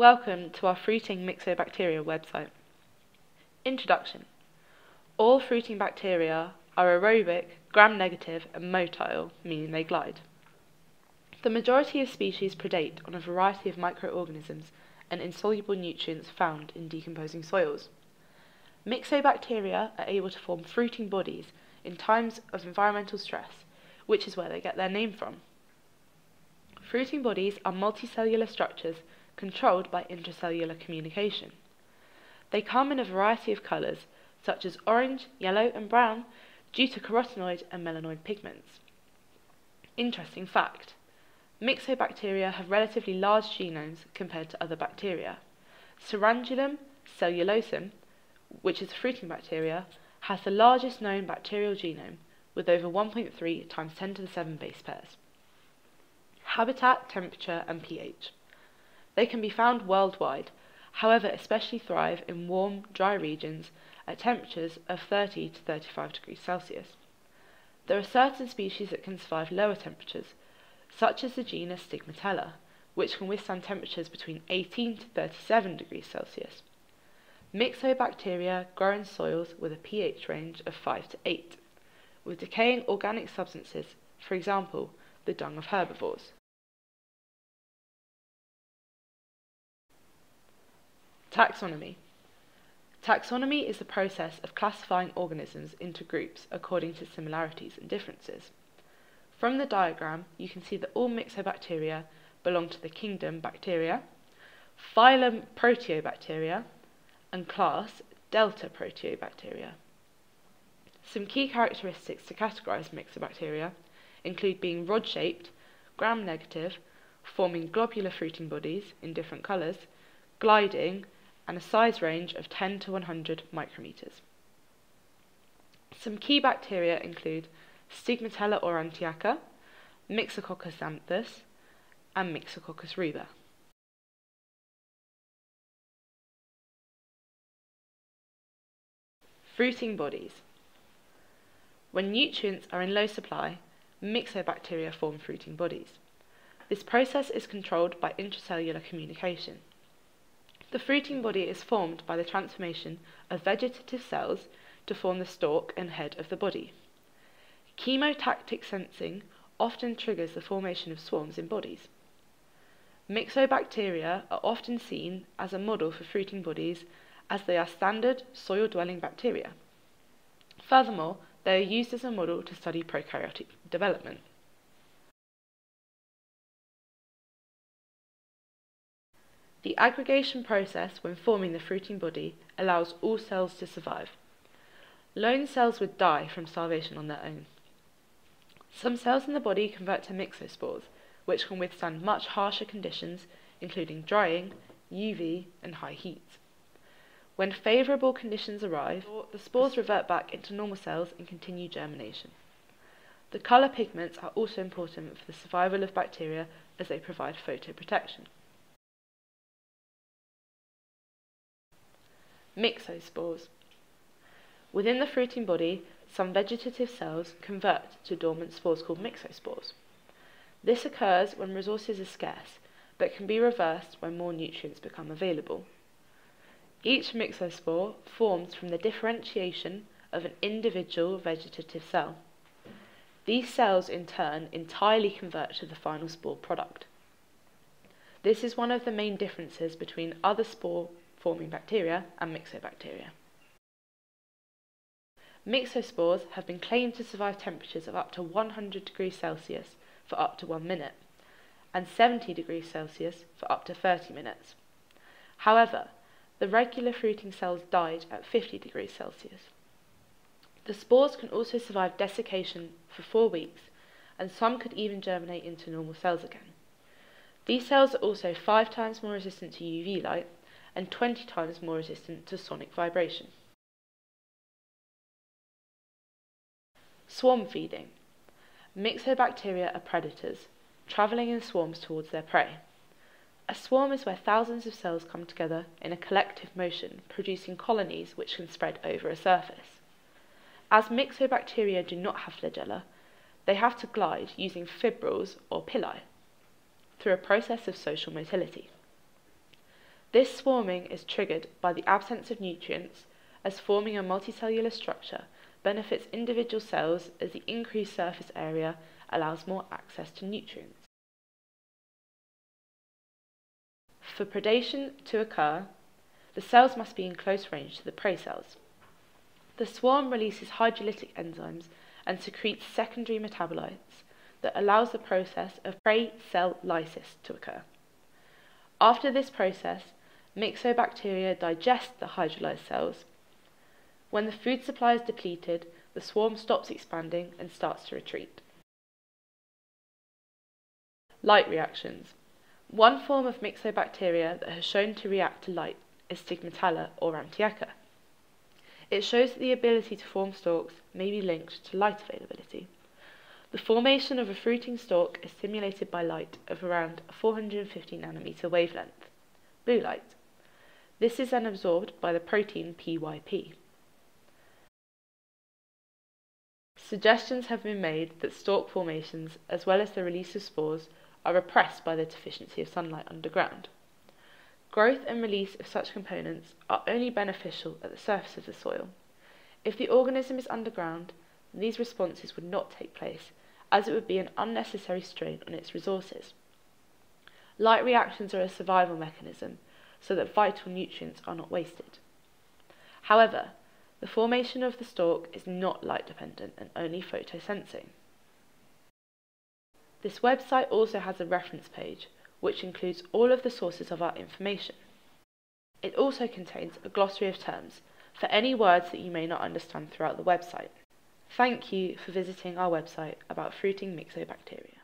Welcome to our fruiting myxobacteria website. Introduction. All fruiting bacteria are aerobic, gram-negative and motile, meaning they glide. The majority of species predate on a variety of microorganisms and insoluble nutrients found in decomposing soils. Myxobacteria are able to form fruiting bodies in times of environmental stress, which is where they get their name from. Fruiting bodies are multicellular structures controlled by intracellular communication. They come in a variety of colours, such as orange, yellow and brown, due to carotenoid and melanoid pigments. Interesting fact. Myxobacteria have relatively large genomes compared to other bacteria. Sorangium cellulosum, which is a fruiting bacteria, has the largest known bacterial genome with over 1.3 times 10 to the 7 base pairs. Habitat, temperature and pH. They can be found worldwide, however especially thrive in warm, dry regions at temperatures of 30 to 35 degrees Celsius. There are certain species that can survive lower temperatures, such as the genus Stigmatella, which can withstand temperatures between 18 to 37 degrees Celsius. Myxobacteria grow in soils with a pH range of 5 to 8, with decaying organic substances, for example, the dung of herbivores. Taxonomy Taxonomy is the process of classifying organisms into groups according to similarities and differences. From the diagram, you can see that all myxobacteria belong to the kingdom Bacteria, phylum Proteobacteria, and class Delta Proteobacteria. Some key characteristics to categorize myxobacteria include being rod-shaped, gram-negative, forming globular fruiting bodies in different colours, gliding, and a size range of 10 to 100 micrometers. Some key bacteria include Stigmatella aurantiaca, Myxococcus xanthus, and Myxococcus ruber. Fruiting bodies. When nutrients are in low supply, myxobacteria form fruiting bodies. This process is controlled by intracellular communication. The fruiting body is formed by the transformation of vegetative cells to form the stalk and head of the body. Chemotactic sensing often triggers the formation of swarms in bodies. Myxobacteria are often seen as a model for fruiting bodies as they are standard soil-dwelling bacteria. Furthermore, they are used as a model to study prokaryotic development. The aggregation process when forming the fruiting body allows all cells to survive. Lone cells would die from starvation on their own. Some cells in the body convert to myxospores, which can withstand much harsher conditions, including drying, UV, and high heat. When favourable conditions arrive, the spores revert back into normal cells and continue germination. The colour pigments are also important for the survival of bacteria as they provide photoprotection. Myxospores. Within the fruiting body, some vegetative cells convert to dormant spores called myxospores. This occurs when resources are scarce, but can be reversed when more nutrients become available. Each myxospore forms from the differentiation of an individual vegetative cell. These cells in turn entirely convert to the final spore product. This is one of the main differences between other spore forming bacteria and myxobacteria. Myxospores have been claimed to survive temperatures of up to 100 degrees Celsius for up to one minute and 70 degrees Celsius for up to 30 minutes. However, the regular fruiting cells died at 50 degrees Celsius. The spores can also survive desiccation for four weeks, and some could even germinate into normal cells again. These cells are also five times more resistant to UV light and 20 times more resistant to sonic vibration. Swarm feeding. Myxobacteria are predators, travelling in swarms towards their prey. A swarm is where thousands of cells come together in a collective motion, producing colonies which can spread over a surface. As myxobacteria do not have flagella, they have to glide using fibrils or pili through a process of social motility. This swarming is triggered by the absence of nutrients, as forming a multicellular structure benefits individual cells as the increased surface area allows more access to nutrients. For predation to occur, the cells must be in close range to the prey cells. The swarm releases hydrolytic enzymes and secretes secondary metabolites that allows the process of prey cell lysis to occur. After this process, myxobacteria digest the hydrolyzed cells. When the food supply is depleted, the swarm stops expanding and starts to retreat. Light reactions. One form of myxobacteria that has shown to react to light is Stigmatella aurantiaca. It shows that the ability to form stalks may be linked to light availability. The formation of a fruiting stalk is stimulated by light of around 450 nanometer wavelength, blue light. This is then absorbed by the protein PYP. Suggestions have been made that stalk formations, as well as the release of spores, are repressed by the deficiency of sunlight underground. Growth and release of such components are only beneficial at the surface of the soil. If the organism is underground, these responses would not take place, as it would be an unnecessary strain on its resources. Light reactions are a survival mechanism, so that vital nutrients are not wasted. However, the formation of the stalk is not light dependent and only photosensing. This website also has a reference page, which includes all of the sources of our information. It also contains a glossary of terms for any words that you may not understand throughout the website. Thank you for visiting our website about fruiting myxobacteria.